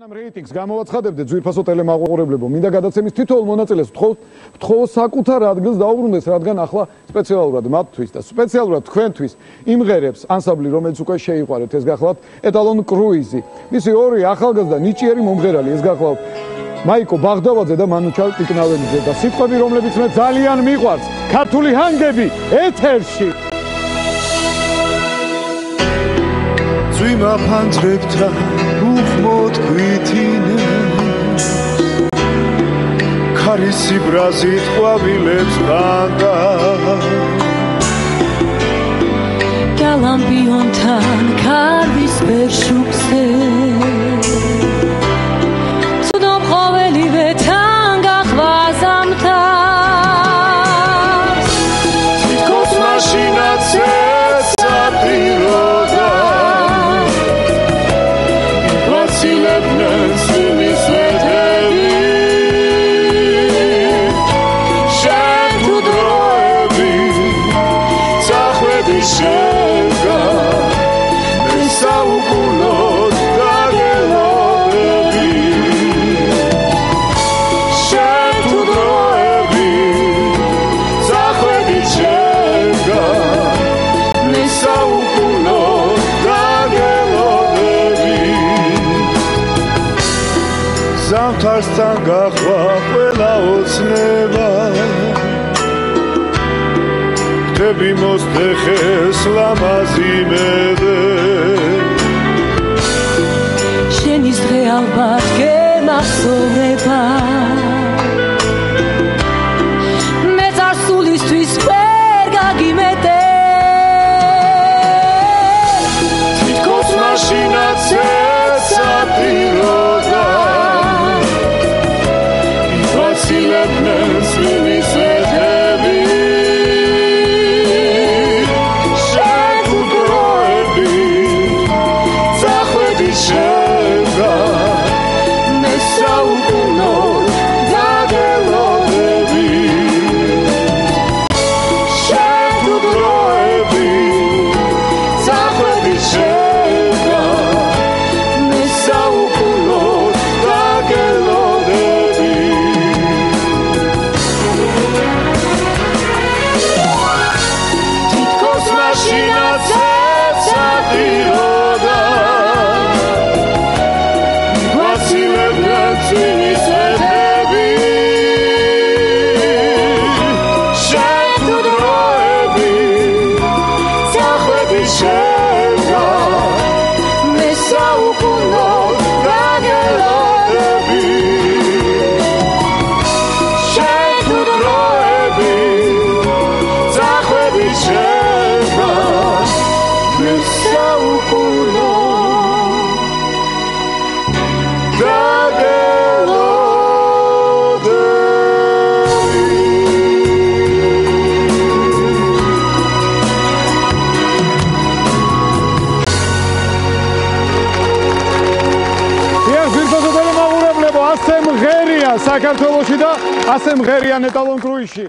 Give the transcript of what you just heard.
ამ რეიტინგს გამოვაცხადებდეთ ძვირფასო ტელემაყურებლებო. მინდა გადაცემის თითოეულ მონაწილეს ვთხოვ საკუთარ ადგილს დაუბრუნდეს, რადგან ახლა სპეციალურად მათთვის და სპეციალურად თქვენთვის იმღერებს ანსამბლი, რომელიც უკვე შეიყვარეთ, ეს გახლავთ ეტალონ კრუიზი. მისი ორი ახალგაზრდა ნიჭიერი მომღერალი, ეს გახლავთ მაიკო ბაღდავაძე და მანუჩა ტიკნავენიძე და სიტყვები, რომლებიც მე ძალიან მიყვარს, ქართული ჰანგები ეთერში. ძვიმა ფანძრებთან უხმოდ გვითინე ქარისი ბრაზით ყვავილებს ყანდა გალამბიონთან ქარვის ბერშუქზე ზამთარსთან გახვა ყველა ოცნება. ხტები მოსდეხეს ლამაზი მედე შენის დღე ალბათ გემახსოვრება goodness. ასე მღერია საქართველოსი და ასე მღერია ნეტალონ კრუიზში